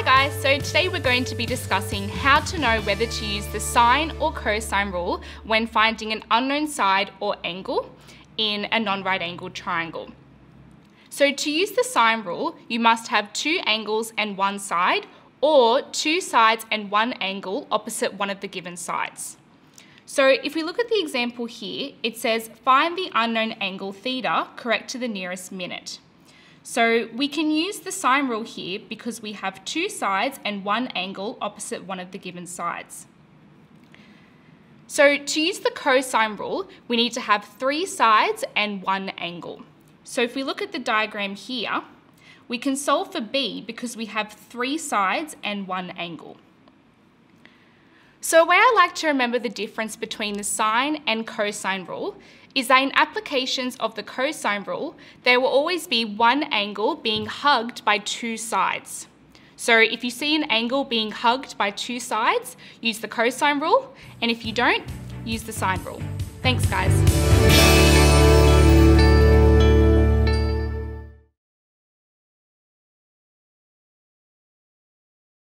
Hi guys, so today we're going to be discussing how to know whether to use the sine or cosine rule when finding an unknown side or angle in a non-right angled triangle. So to use the sine rule, you must have two angles and one side or two sides and one angle opposite one of the given sides. So if we look at the example here, it says find the unknown angle theta correct to the nearest minute. So we can use the sine rule here because we have two sides and one angle opposite one of the given sides. So to use the cosine rule, we need to have three sides and one angle. So if we look at the diagram here, we can solve for b because we have three sides and one angle. So a way I like to remember the difference between the sine and cosine rule is that in applications of the cosine rule, there will always be one angle being hugged by two sides. So if you see an angle being hugged by two sides, use the cosine rule, and if you don't, use the sine rule. Thanks guys.